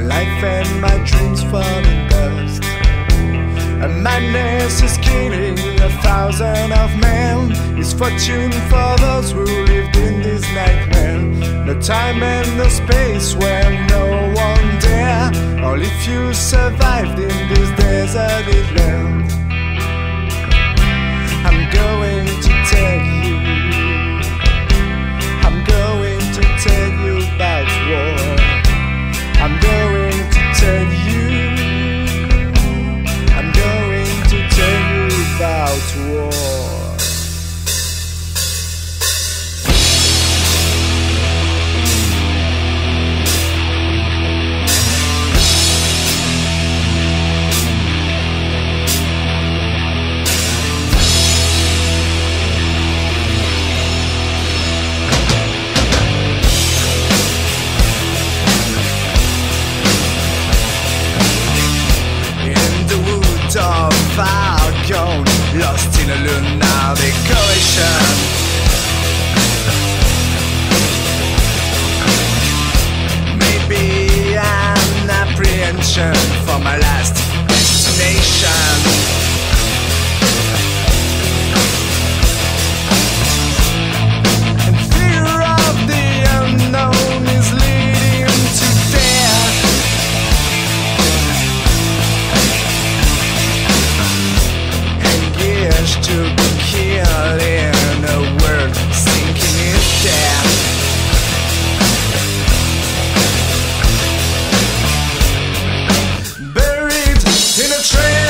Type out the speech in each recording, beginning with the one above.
life and my dreams falling dust. A madness is killing a thousand of men. It's fortune for those who lived in this nightmare. No time and no space where no one dare. All if you survived in this deserted land. I'm going to take out war. passion for my life. in a trance.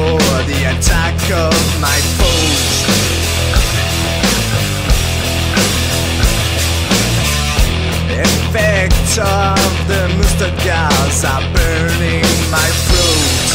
for the attack of my foes. Effects of the mustard gas are burning my throat.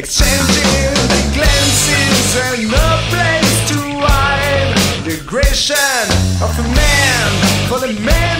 Exchanging the glances and no place to hide. The aggression of a man for the man.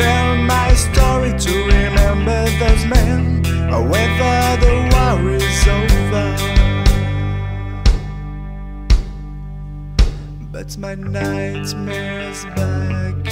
tell my story to remember those men whether the war is over. But my nightmare's back.